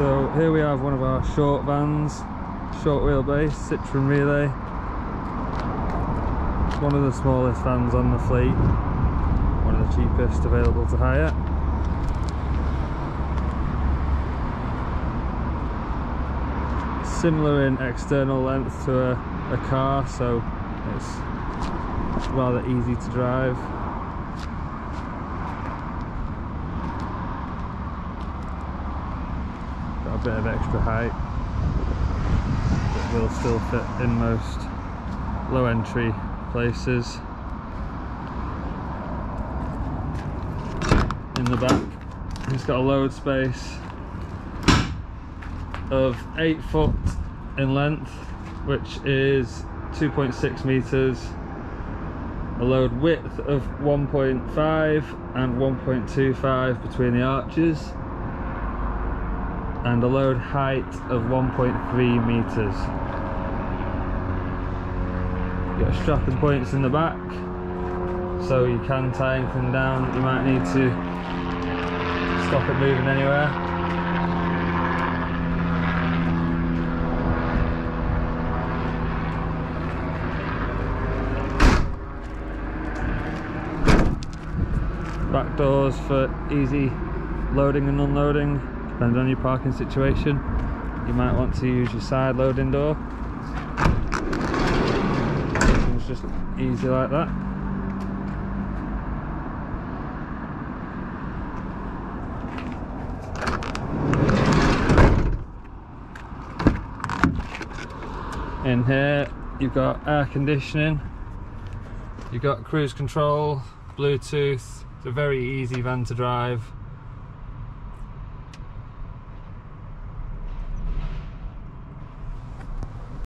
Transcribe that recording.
So here we have one of our short vans, short wheelbase, Citroen Relay. One of the smallest vans on the fleet, one of the cheapest available to hire. Similar in external length to a, a car, so it's rather easy to drive. Bit of extra height that will still fit in most low entry places. In the back, it's got a load space of 8 foot in length, which is 2.6 meters a load width of 1.5 and 1.25 between the arches and a load height of 1.3 meters. Got strapping points in the back so you can tie anything down you might need to stop it moving anywhere. Back doors for easy loading and unloading depending on your parking situation. You might want to use your side loading door. It's just easy like that. In here you've got air conditioning you've got cruise control bluetooth it's a very easy van to drive